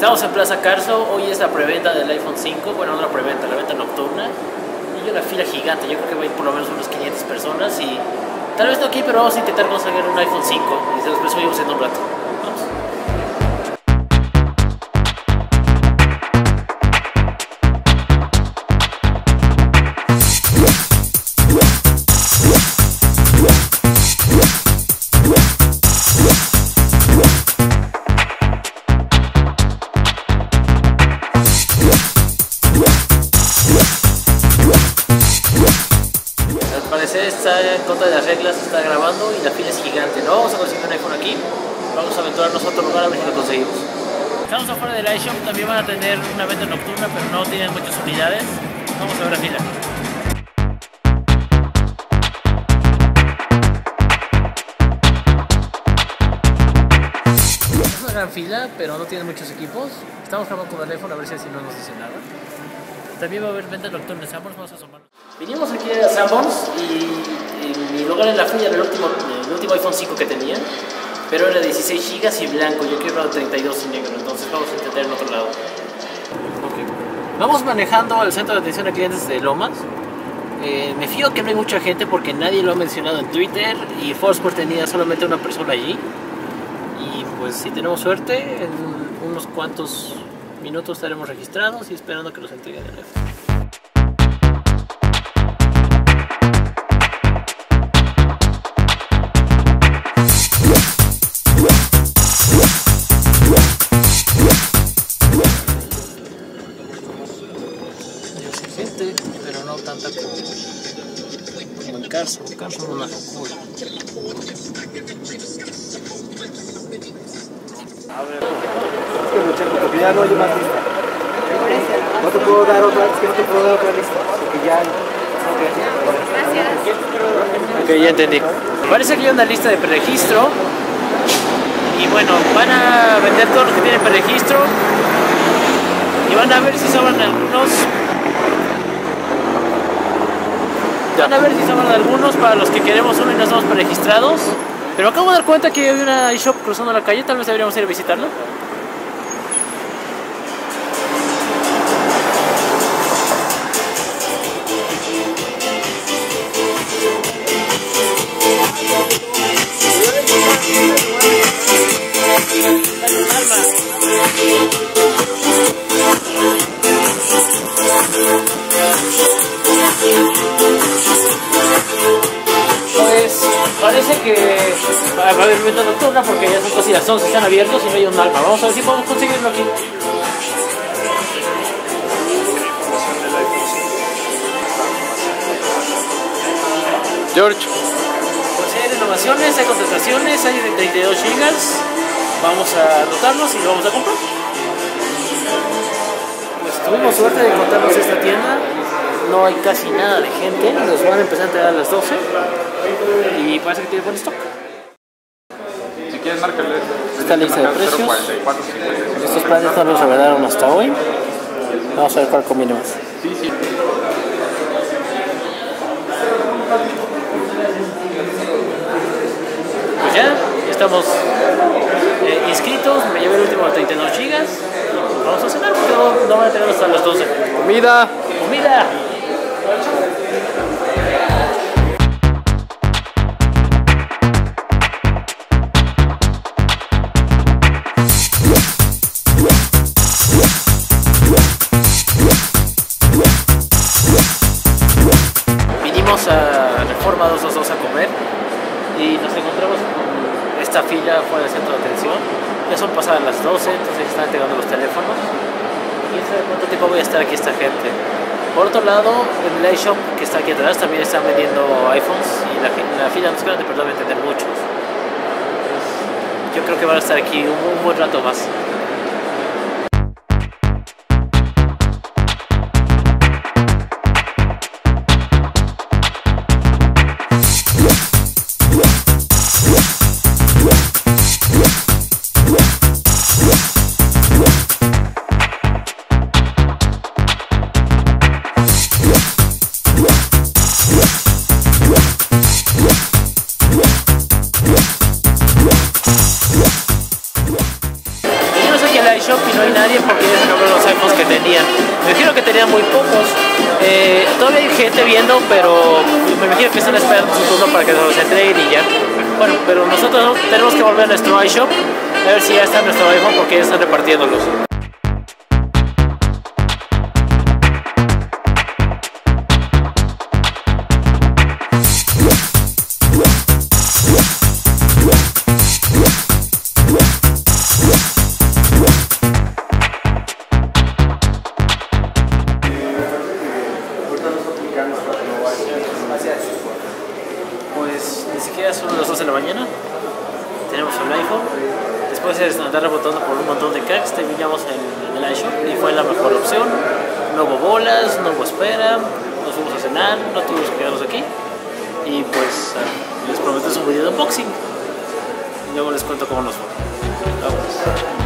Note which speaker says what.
Speaker 1: Estamos en Plaza Carso, hoy es la preventa del iPhone 5, bueno, no la preventa, la venta nocturna. Y hay una fila gigante, yo creo que va a ir por lo menos unas 500 personas y tal vez no aquí, pero vamos a intentar conseguir un iPhone 5 y se los presumimos en un rato. Vamos. Parecer está en contra de las reglas, está grabando y la fila es gigante. No vamos a conseguir un iPhone aquí, vamos a aventurarnos a otro lugar a ver si lo conseguimos. Estamos afuera del iShop, también van a tener una venta nocturna, pero no tienen muchas unidades. Vamos a ver la fila. Es una gran fila, pero no tiene muchos equipos. Estamos grabando con el iPhone a ver si así no nos dice nada. También va a haber venta nocturna en Sanborns, vamos a asomarnos. Vinimos aquí a Sanborns y, y mi lugar en la fila era el último, el último iPhone 5 que tenía, pero era 16 GB y blanco, yo quiero el 32 y negro, entonces vamos a intentar en otro lado. Ok. Vamos manejando al centro de atención a clientes de Lomas. Eh, me fío que no hay mucha gente porque nadie lo ha mencionado en Twitter y Foursquare tenía solamente una persona allí. Y pues si tenemos suerte, en unos cuantos minutos estaremos registrados y esperando que nos entreguen el iPhone. Pero no tanta como, como en Carso. Carso es una locura.
Speaker 2: Porque ya no hay más lista. No te puedo dar otra, es que no te puedo dar otra lista. Porque ya.
Speaker 1: Ok, ya entendí. Parece que hay una lista de preregistro. Y bueno, van a vender todos los que tienen preregistro. Y van a ver si sobran algunos. Van a ver si sobran algunos para los que queremos uno y no estamos preregistrados. Pero acabo de dar cuenta que hay una eShop cruzando la calle, tal vez deberíamos ir a visitarlo. Venta nocturna porque ya son casi las 11, están abiertos y no hay un alma. Vamos a ver si podemos conseguirlo aquí.
Speaker 3: George,
Speaker 1: Pues hay renovaciones, hay contrataciones, hay de 32 gigas. Vamos a anotarnos y lo vamos a comprar. Pues tuvimos suerte de encontrarnos esta tienda. No hay casi nada de gente. Nos van a empezar a entregar a las 12. Y parece que tiene buen stock. La lista de precios.
Speaker 3: 044 55.
Speaker 1: Estos planes no los revelaron hasta hoy. Vamos a ver cuál conviene más. Pues ya, ya estamos eh, inscritos. Me llevé el último de 32 gigas. Vamos a cenar porque no, no van a tener hasta las 12.
Speaker 3: Comida.
Speaker 1: ¡Comida! Esta fila fuera del centro de atención. Ya son pasadas las 12, entonces están entregando los teléfonos. ¿Quién sabe cuánto tiempo voy a estar aquí esta gente? Por otro lado, en el iShop que está aquí atrás también están vendiendo iPhones y la, la fila no es grande, pero deben tener muchos. Yo creo que van a estar aquí un buen rato más. iShop y no hay nadie porque se acabaron los iPhones que tenían. Me imagino que tenían muy pocos. Eh, todavía hay gente viendo, pero me imagino que están esperando su turno para que se los entreguen y ya. Bueno, pero nosotros tenemos que volver a nuestro iShop a ver si ya está nuestro iPhone porque ya están repartiéndolos. Ni siquiera son las 12 de la mañana. Tenemos el iPhone. Después de andar rebotando por un montón de cracks, terminamos en el iShop y fue la mejor opción. No hubo bolas, no hubo espera, nos fuimos a cenar, no tuvimos que quedarnos aquí. Y pues ah, les prometo un video de unboxing. Y luego les cuento cómo nos fue.